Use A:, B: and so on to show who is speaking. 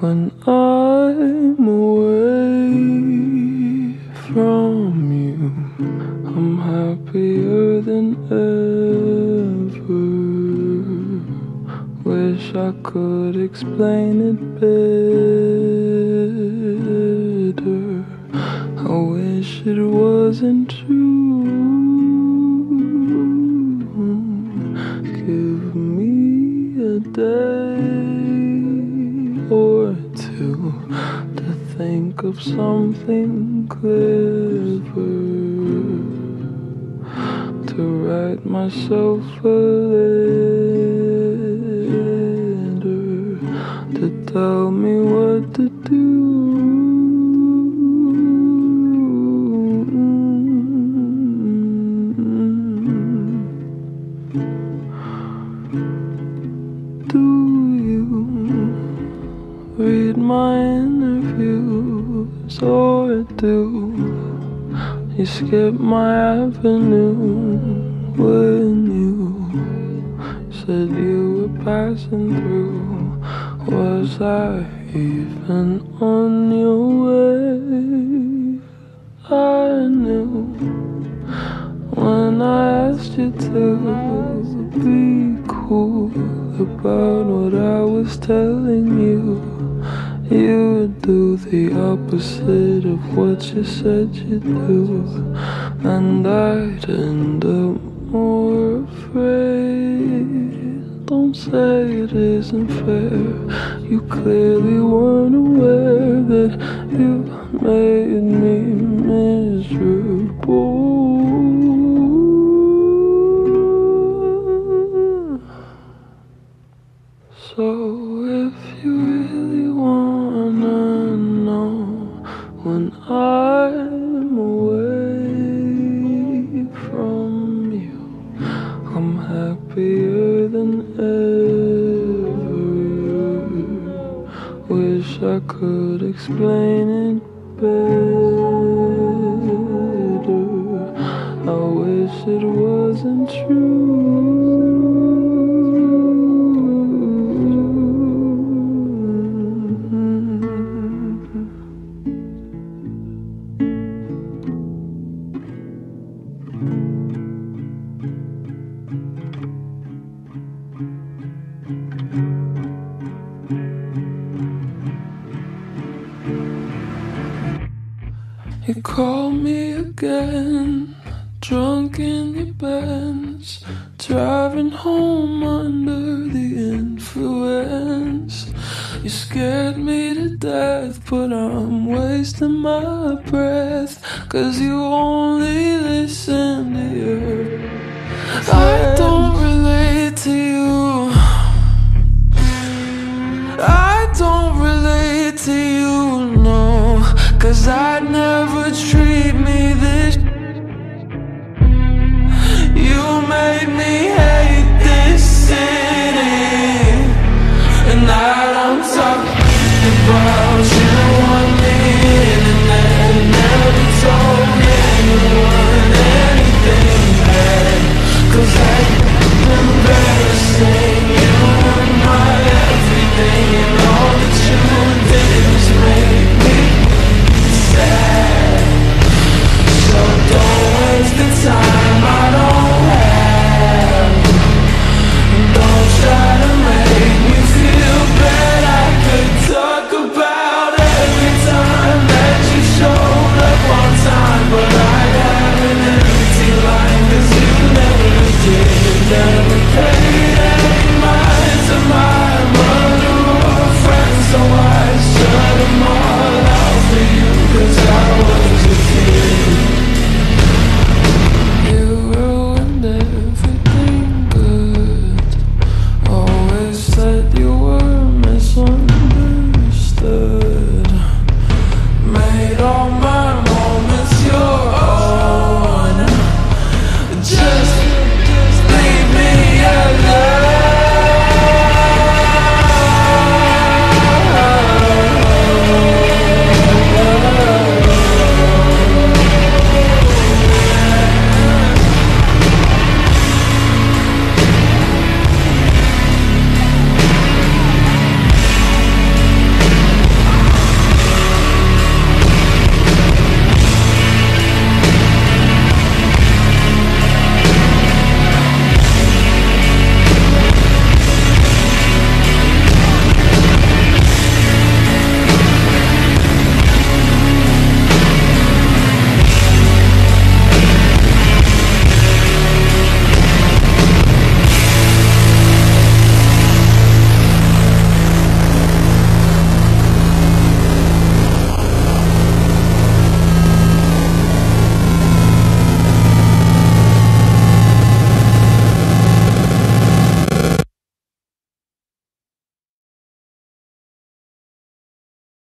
A: when I'm away from you. I'm happier than ever. Wish I could explain it better. I wish it wasn't true. Give me a day think of something clever to write myself a letter to tell me what to read my interviews or do you skip my avenue when you said you were passing through? Was I even on your way? I knew when I asked you to be cool about what I was telling you. You do the opposite of what you said you'd do, and I'd end up more afraid. Don't say it isn't fair. You clearly weren't aware that you made me miserable. So could explain it better. I wish it wasn't true. You call me again, drunk in your Benz, driving home under the influence. You scared me to death, but I'm wasting my breath, cause you only listen to your I don't relate Cause I'd never